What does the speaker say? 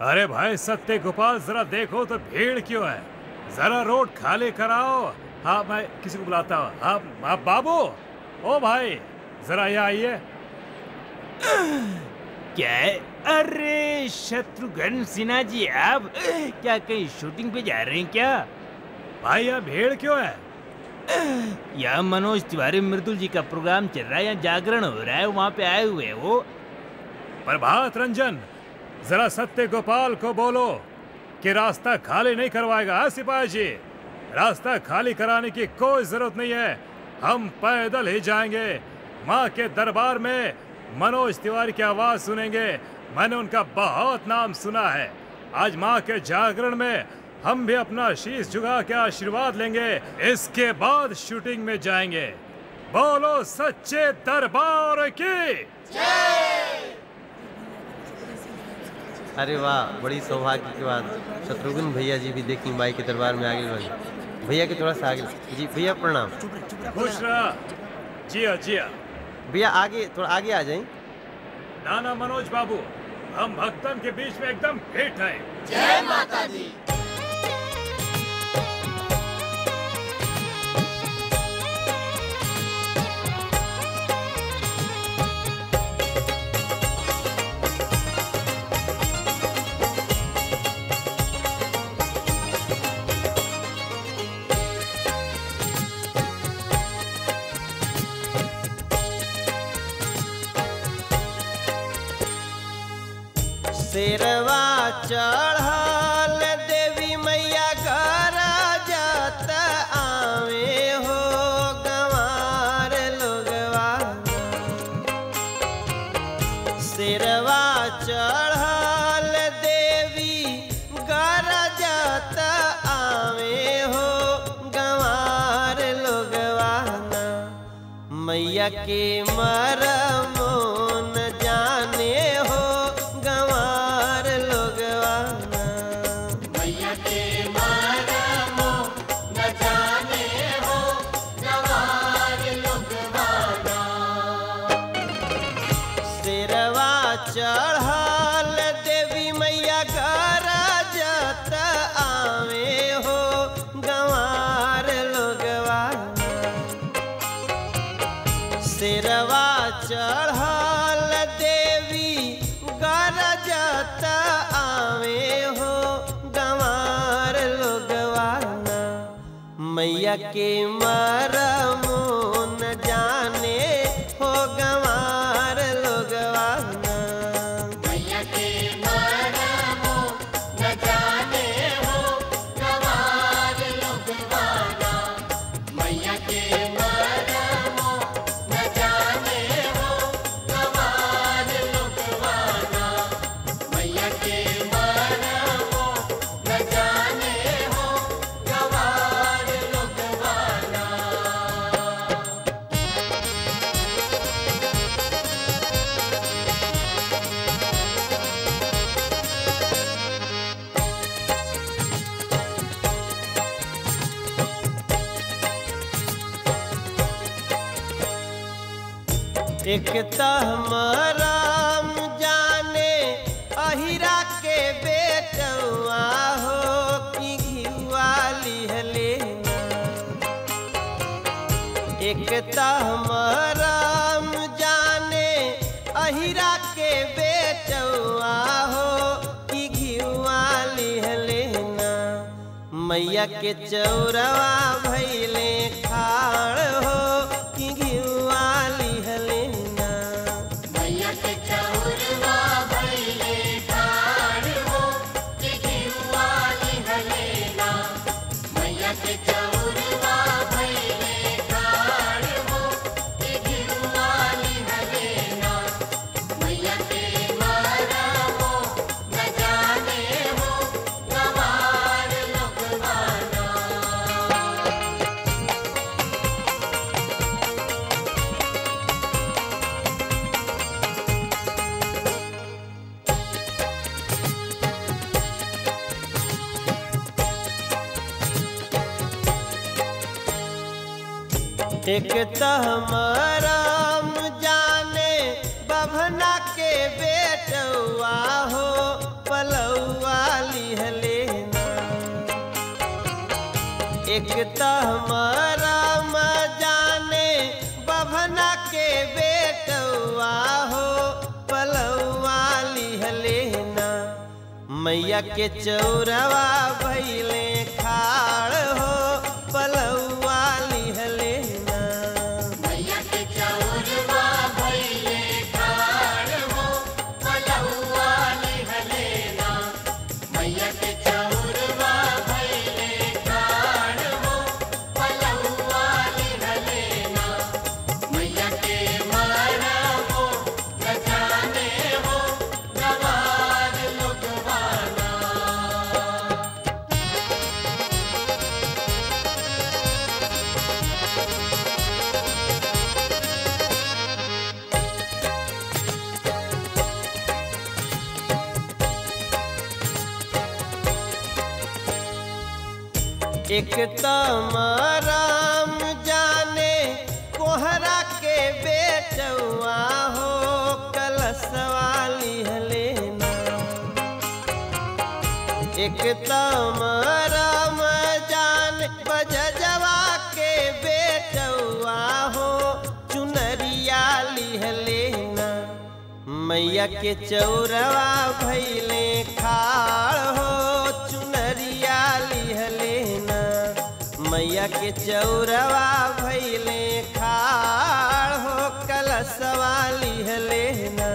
अरे भाई सत्य गोपाल जरा देखो तो भीड़ क्यों है? जरा रोड खाली कराओ। हाँ मैं किसी को बुलाता हूँ। आप आप बाबू! ओ भाई जरा यहाँ आइए। क्या? है अरे शत्रुघ्न सिन्हा जी आप क्या कहीं शूटिंग पे जा रहे हैं क्या? भाई यहाँ भीड़ क्यों है? यहाँ मनोज तिवारी मृदुल जी का प्रोग्राम चल रहा है यहाँ जागरण हो रहा है वहाँ पे आए हुए हैं वो। प्रभात रंजन जरा सत्य गोपाल को बोलो कि रास्ता खाली नहीं करवाएगा हाँ सिपाही जी? रास्ता खाली कराने की कोई ज़रूरत नहीं है। हम पैदल ही जाएँगे। माँ के दरबार में मनोज तिवारी की आवाज़ सुनेंगे। मैंने उनका बहुत नाम सुना है। आज माँ के जागरण में हम भी अपना शीश झुका के आशीर्वाद लेंगे। इसके बाद शूटिंग में जाएँगे। बोलो सच्चे दरबार की। अरे वाह बड़ी सौभाग्य की बात। शत्रुघ्न भैया जी भी देखी माई के दरबार में आगे बढ़े। भैया के थोड़ा सा आगे। जी भैया प्रणाम। खुश रहा जिया जिया। भैया आगे थोड़ा आगे आ जाए। नाना मनोज बाबू हम भक्तन के बीच में एकदम फिट हैं। शेरवा चढ़ल देवी मैया घर जात आवे हो गंवार लोगवा। शेरवा चढ़ल देवी घर जात आवे हो गंवार लोगवा। मैया के मरमो चढ़ल देवी मैया घर जत आवे हो, गंवार लोगवाना शेरवा चढ़ल देवी गरजत आवे हो, गंवार लोगवाना मैया के मरमो न जाने हो, गंवार एक तहमराम जाने, अहिरा के बेटवा हो कि घिवा लिहलेना एक तहमराम जाने, अहिरा के बेटवा हो कि घिवा लिहलेना मैया के चौरवा भैले खाड़ हो एक तो हमाराम जाने बभना के बेटवा हो, पलौआ लिहलेना एक तो हमाराम जाने बभना के बेटवा हो, पलौआ लिहलेना मैया के चौरवा भैले खा एक तमराम जाने कोहरा के बेटवा हो कलसवा लिहलेना एक तमराम जान बजजवा के बेटवा हो, चुनरिया लिहलेना मैया के चौरवा भैले खाड़ हो मैया के चौरवा भैले खा हो कल कलसवा लिहलेना